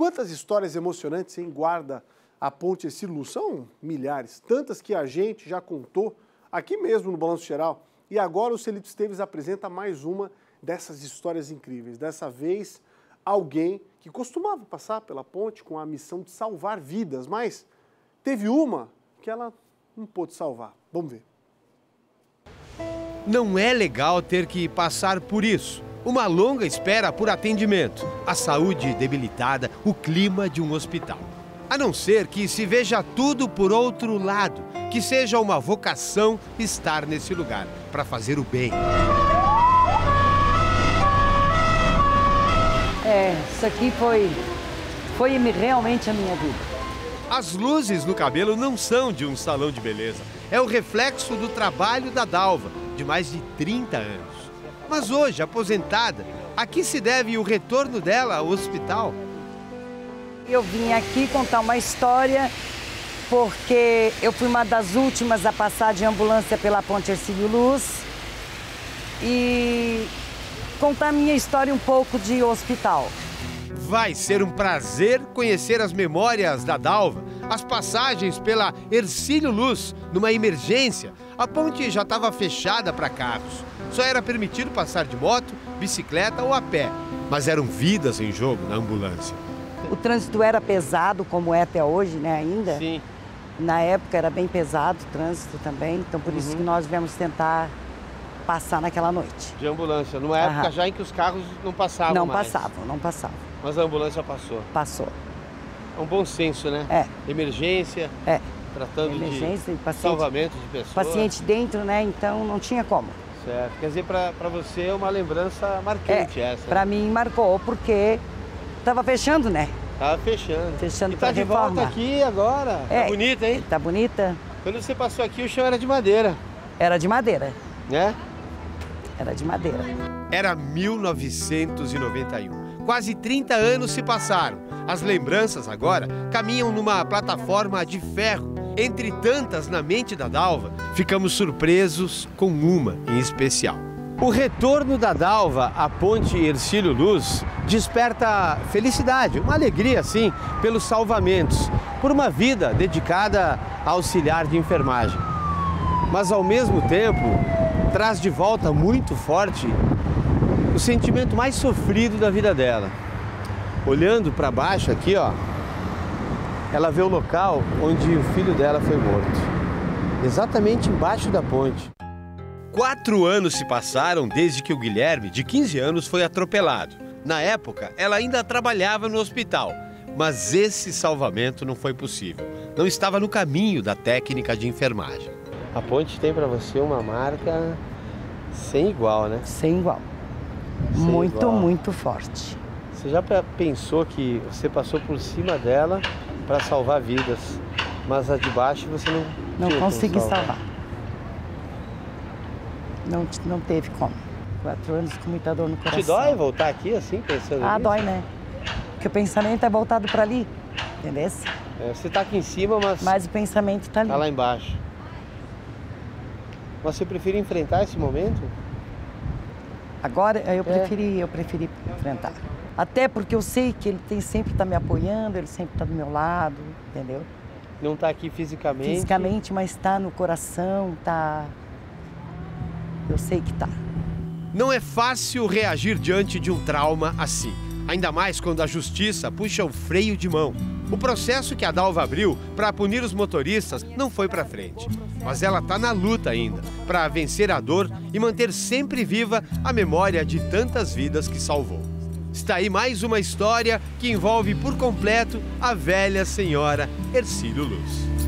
quantas histórias emocionantes em guarda a ponte Ercílio São milhares, tantas que a gente já contou aqui mesmo no Balanço Geral. E agora o Celito Esteves apresenta mais uma dessas histórias incríveis. Dessa vez, alguém que costumava passar pela ponte com a missão de salvar vidas, mas teve uma que ela não pôde salvar. Vamos ver. Não é legal ter que passar por isso. Uma longa espera por atendimento, a saúde debilitada, o clima de um hospital. A não ser que se veja tudo por outro lado, que seja uma vocação estar nesse lugar para fazer o bem. É, isso aqui foi, foi realmente a minha vida. As luzes no cabelo não são de um salão de beleza. É o reflexo do trabalho da Dalva, de mais de 30 anos. Mas hoje, aposentada, a que se deve o retorno dela ao hospital? Eu vim aqui contar uma história porque eu fui uma das últimas a passar de ambulância pela Ponte Ercílio Luz e contar minha história um pouco de hospital. Vai ser um prazer conhecer as memórias da Dalva, as passagens pela Ercílio Luz numa emergência. A ponte já estava fechada para carros. Só era permitido passar de moto, bicicleta ou a pé. Mas eram vidas em jogo na ambulância. O trânsito era pesado, como é até hoje, né, ainda? Sim. Na época era bem pesado o trânsito também, então por isso que nós viemos tentar passar naquela noite. De ambulância, numa época Aham. já em que os carros não passavam não mais. passavam, não passavam. Mas a ambulância passou. Passou. É um bom senso, né? É. Emergência, É. tratando Emergência, de paciente- salvamento de pessoas. Paciente dentro, né? Então não tinha como. Certo. Quer dizer, pra, pra você é uma lembrança marcante essa. Para mim marcou, porque estava fechando, né? Tá fechando. Fechando e tá de reforma. volta aqui agora. É. Tá bonita, hein? Tá bonita? Quando você passou aqui, o chão era de madeira, Era de madeira. né? Era de madeira. Era 1991. Quase 30 anos se passaram. As lembranças agora caminham numa plataforma de ferro. Entre tantas na mente da Dalva, ficamos surpresos com uma em especial. O retorno da Dalva à ponte Ercílio Luz desperta felicidade, uma alegria, sim, pelos salvamentos, por uma vida dedicada a auxiliar de enfermagem. Mas, ao mesmo tempo, traz de volta muito forte o sentimento mais sofrido da vida dela. Olhando para baixo aqui, ó, ela vê o local onde o filho dela foi morto. Exatamente embaixo da ponte. Quatro anos se passaram desde que o Guilherme, de 15 anos, foi atropelado. Na época, ela ainda trabalhava no hospital, mas esse salvamento não foi possível. Não estava no caminho da técnica de enfermagem. A ponte tem para você uma marca sem igual, né? Sem igual. Muito, muito forte. Você já pe- pensou que você passou por cima dela para salvar vidas, mas a de baixo você não Não consegui salvar. Não, não teve como. Quatro anos com muita dor no coração. Te dói voltar aqui assim, pensando Ah, nisso? dói, né? Porque o pensamento é voltado para ali, entendeu? É, você tá aqui em cima, mas Mas o pensamento tá ali. tá lá embaixo. Mas você prefere enfrentar esse momento? Agora É. eu preferi, eu preferi enfrentar. Até porque eu sei que ele tem sempre tá me apoiando, ele sempre tá do meu lado, entendeu? Não tá aqui fisicamente? Fisicamente, mas tá no coração, tá. Eu sei que tá. Não é fácil reagir diante de um trauma assim. Ainda mais quando a justiça puxa o freio de mão. O processo que a Dalva abriu para punir os motoristas não foi para frente. Mas ela está na luta ainda para vencer a dor e manter sempre viva a memória de tantas vidas que salvou. Está aí mais uma história que envolve por completo a velha senhora Ercílio Luz.